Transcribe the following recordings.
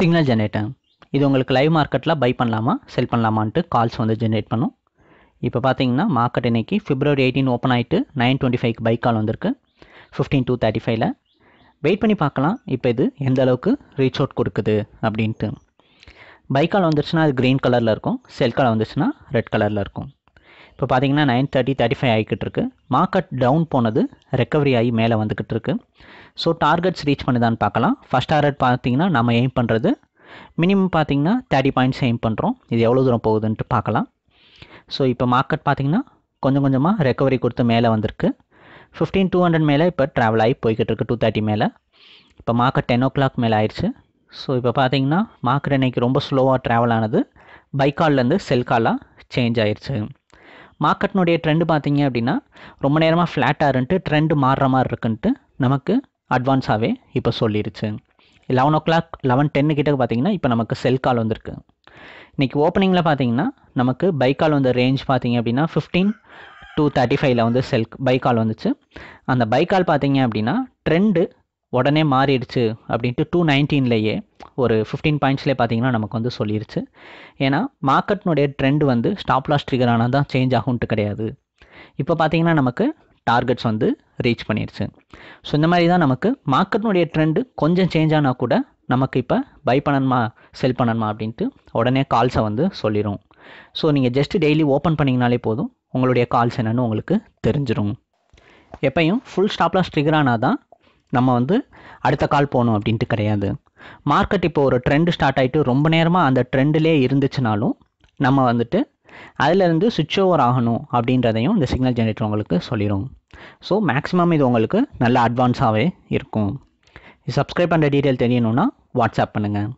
Signal generator இது உங்களுக்கு live மார்க்கெட்டில் பை பண்ணலாமா செல் பண்ணலாமான்ட்டு கால்ஸ் வந்து ஜென்ரேட் பண்ணும். இப்போ பார்த்தீங்கன்னா மார்க்கெட் இன்றைக்கி ஃபிப்ரவரி எயிட்டீன் ஓப்பன் ஆகிட்டு நைன் டுவெண்ட்டி ஃபைவ்க்கு பை கால் வந்திருக்கு. ஃபிஃப்டீன் டூ தேர்ட்டி ஃபைவ்ல வெயிட் பண்ணி பார்க்கலாம் இப்போ இது எந்த அளவுக்கு ரீச் அவுட் கொடுக்குது அப்படின்ட்டு. பை கால் வந்துருச்சுன்னா அது க்ரீன் கலரில் இருக்கும் செல் கால் வந்துச்சுன்னா ரெட் கலரில் இருக்கும். இப்போ பார்த்தீங்கன்னா நைன் தேர்ட்டி தேர்ட்டி ஃபைவ் ஆகிக்கிட்டு இருக்கு. மார்க்கெட் டவுன் போனது ரெக்கவரி ஆகி மேலே வந்துக்கிட்டு இருக்குது ஸோ டார்கெட்ஸ் ரீச் பண்ணுதான்னு பார்க்கலாம். ஃபஸ்ட் டார்கெட் பார்த்தீங்கன்னா நம்ம எய்ம் பண்ணுறது மினிமம் பார்த்தீங்கன்னா தேர்ட்டி பாயிண்ட்ஸ் எய்ம் பண்ணுறோம் இது எவ்வளோ தூரம் போகுதுன்ட்டு பார்க்கலாம். ஸோ இப்போ மார்க்கெட் பார்த்தீங்கன்னா கொஞ்சம் கொஞ்சமாக ரெக்கவரி கொடுத்து மேலே வந்திருக்கு. ஃபிஃப்டீன் டூ ஹண்ட்ரட் மேலே இப்போ ட்ராவல் ஆகி போய்கிட்டு இருக்கு டூ தேர்ட்டி மேலே. இப்போ மார்க்கெட் டென் ஓ கிளாக் மேலே ஆயிடுச்சு ஸோ இப்போ பார்த்தீங்கன்னா மார்க்கெட் இன்றைக்கி ரொம்ப ஸ்லோவாக ட்ராவல் ஆனது. பைக்கால்லேருந்து செல் காலாக சேஞ்ச் ஆயிடுச்சு மார்க்கெட்னுடைய ட்ரெண்டு பார்த்தீங்க அப்படின்னா ரொம்ப நேரமாக ஃப்ளாட்டாக இருந்துட்டு ட்ரெண்டு மாறுற மாதிரி இருக்குன்ட்டு நமக்கு அட்வான்ஸாகவே இப்போ சொல்லிருச்சு. லெவன் ஓ கிளாக் லெவன் டென்னு கிட்ட பார்த்தீங்கன்னா இப்போ நமக்கு செல் கால் வந்திருக்கு. இன்றைக்கி ஓப்பனிங்கில் பார்த்தீங்கன்னா நமக்கு பை கால் வந்த ரேஞ்ச் பார்த்தீங்க அப்படின்னா ஃபிஃப்டீன் டூ தேர்ட்டி ஃபைவ்ல வந்து செல் பை கால் வந்துச்சு. அந்த பை கால் பார்த்தீங்க அப்படின்னா ட்ரெண்டு உடனே மாறிடுச்சு அப்படின்ட்டு டூ நைன்டீன்லேயே ஒரு ஃபிஃப்டீன் பாயிண்ட்ஸ்லேயே பார்த்தீங்கன்னா நமக்கு வந்து சொல்லிடுச்சு ஏன்னா மார்க்கெட்னுடைய ட்ரெண்ட் வந்து ஸ்டாப் லாஸ் ட்ரிகர் ஆனால் தான் சேஞ்ச் ஆகும்ன்ட்டு கிடையாது. இப்போ பார்த்தீங்கன்னா நமக்கு டார்கெட்ஸ் வந்து ரீச் பண்ணிடுச்சு ஸோ இந்த மாதிரி தான் நமக்கு மார்க்கெட்னுடைய ட்ரெண்டு கொஞ்சம் சேஞ்ச் ஆனால் கூட நமக்கு இப்போ பை பண்ணணுமா செல் பண்ணணுமா அப்படின்ட்டு உடனே கால்ஸை வந்து சொல்லிடும் ஸோ நீங்கள் ஜஸ்ட் டெய்லி ஓப்பன் பண்ணிங்கனாலே போதும் உங்களுடைய கால்ஸ் என்னென்னு உங்களுக்கு தெரிஞ்சிடும் எப்பையும் ஃபுல் ஸ்டாப் ஸ்ட்ரிகர் ட்ரிகர் ஆனால் தான் நம்ம வந்து அடுத்த கால் போகணும் அப்படின்ட்டு கிடையாது. மார்க்கெட் இப்போ ஒரு ட்ரெண்டு ஸ்டார்ட் ஆகிட்டு ரொம்ப நேரமாக அந்த ட்ரெண்டிலே இருந்துச்சுனாலும் நம்ம வந்துட்டு அதிலேருந்து சுவிட்ச் ஓவர் ஆகணும் அப்படின்றதையும் இந்த சிக்னல் ஜென்ரேட்டர் உங்களுக்கு சொல்லிடும். ஸோ மேக்ஸிமம் இது உங்களுக்கு நல்ல அட்வான்ஸாகவே இருக்கும். இது சப்ஸ்கிரைப் பண்ணுற டீட்டெயில் தெரியணும்னா வாட்ஸ்அப் பண்ணுங்கள்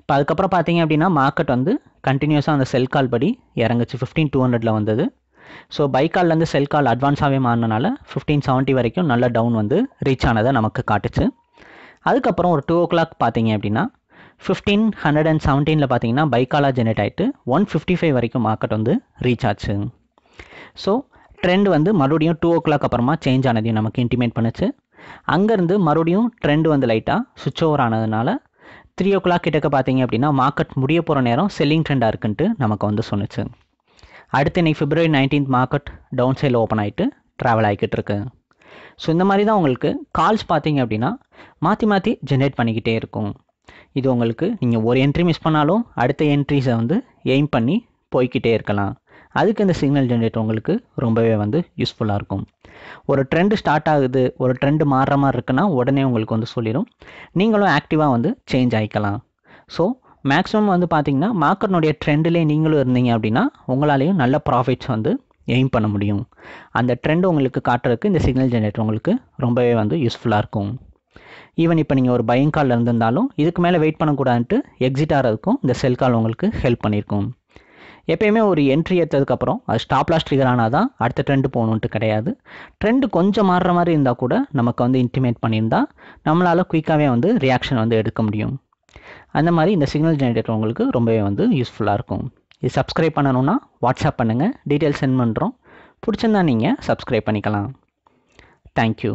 இப்போ அதுக்கப்புறம் பார்த்தீங்க அப்படின்னா மார்க்கெட் வந்து கண்டினியூஸாக அந்த செல் கால் படி இறங்குச்சு. ஃபிஃப்டீன் டூ ஹண்ட்ரடில் வந்தது. ஸோ பைக்கால்லேருந்து செல் கால் அட்வான்ஸாகவே மாறினால ஃபிஃப்டீன் செவன்ட்டி வரைக்கும் நல்ல டவுன் வந்து ரீச் ஆனதை நமக்கு காட்டுச்சு. அதுக்கப்புறம் ஒரு டூ ஓ கிளாக் பார்த்தீங்க அப்படின்னா ஃபிஃப்டீன் ஹண்ட்ரட் அண்ட் செவன்டீனில் பார்த்தீங்கன்னா பைக்காலாக ஜெனரேட் ஆகிட்டு ஒன் ஃபிஃப்டி ஃபைவ் வரைக்கும் மார்க்கெட் வந்து ரீச் ஆச்சு. ஸோ ட்ரெண்ட் வந்து மறுபடியும் டூ ஓ கிளாக் அப்புறமா சேஞ்ச் ஆனதையும் நமக்கு இன்டிமேட் பண்ணுச்சு. அங்கேருந்து மறுபடியும் ட்ரெண்ட் வந்து லைட்டாக சுவிட்ச் ஓவர் ஆனதுனால த்ரீ ஓ கிளாக் கிட்டக்க பார்த்தீங்க அப்படின்னா மார்க்கெட் முடிய போகிற நேரம் செல்லிங் ட்ரெண்டாக இருக்குன்ட்டு நமக்கு வந்து சொன்னுச்சு. அடுத்து இன்னைக்கு பிப்ரவரி நைன்டீன்த் மார்க்கெட் டவுன் சைடில் ஓப்பன் ஆகிட்டு ட்ராவல் ஆகிக்கிட்டு இருக்கு. ஸோ இந்த மாதிரி தான் உங்களுக்கு கால்ஸ் பார்த்தீங்க அப்படின்னா மாற்றி மாற்றி ஜென்ரேட் பண்ணிக்கிட்டே இருக்கும். இது உங்களுக்கு நீங்கள் ஒரு என்ட்ரி மிஸ் பண்ணாலும் அடுத்த என்ட்ரிஸை வந்து எய்ம் பண்ணி போய்கிட்டே இருக்கலாம். அதுக்கு இந்த சிக்னல் ஜென்ரேட்டர் உங்களுக்கு ரொம்பவே வந்து யூஸ்ஃபுல்லாக இருக்கும். ஒரு ட்ரெண்டு ஸ்டார்ட் ஆகுது ஒரு ட்ரெண்டு மாறுற மாதிரி இருக்குன்னா உடனே உங்களுக்கு வந்து சொல்லிடும். நீங்களும் ஆக்டிவாக வந்து சேஞ்ச் ஆகிக்கலாம் ஸோ மேக்ஸிமம் வந்து பார்த்திங்கன்னா மார்க்கெட்னுடைய ட்ரெண்டிலே நீங்களும் இருந்தீங்க அப்படின்னா உங்களாலேயும் நல்ல ப்ராஃபிட்ஸ் வந்து எய்ம் பண்ண முடியும். அந்த ட்ரெண்ட் உங்களுக்கு காட்டுறதுக்கு இந்த சிக்னல் ஜென்ரேட்டர் உங்களுக்கு ரொம்பவே வந்து யூஸ்ஃபுல்லாக இருக்கும். ஈவன் இப்போ நீங்கள் ஒரு பையிங் காலில் இருந்திருந்தாலும் இதுக்கு மேலே வெயிட் பண்ணக்கூடாதுன்ட்டு எக்ஸிட் ஆகிறதுக்கும் இந்த செல் கால் உங்களுக்கு ஹெல்ப் பண்ணியிருக்கும் எப்பயுமே ஒரு என்ட்ரி எடுத்ததுக்கப்புறம் அது ஸ்டாப் லாஸ் ட்ரிகர் ஆனால் தான் அடுத்த ட்ரெண்டு போகணுன்ட்டு கிடையாது. ட்ரெண்டு கொஞ்சம் மாறுற மாதிரி இருந்தால் கூட நமக்கு வந்து இன்டிமேட் பண்ணியிருந்தால் நம்மளால் குயிக்காகவே வந்து ரியாக்ஷன் வந்து எடுக்க முடியும். அந்த மாதிரி இந்த சிக்னல் ஜென்ரேட்டர் உங்களுக்கு ரொம்பவே வந்து யூஸ்ஃபுல்லாக இருக்கும். இது சப்ஸ்கிரைப் பண்ணணுன்னா வாட்ஸ்அப் பண்ணுங்கள் டீட்டெயில்ஸ் சென்ட் பண்ணுறோம் பிடிச்சிருந்தா நீங்கள் சப்ஸ்கிரைப் பண்ணிக்கலாம். தேங்க்யூ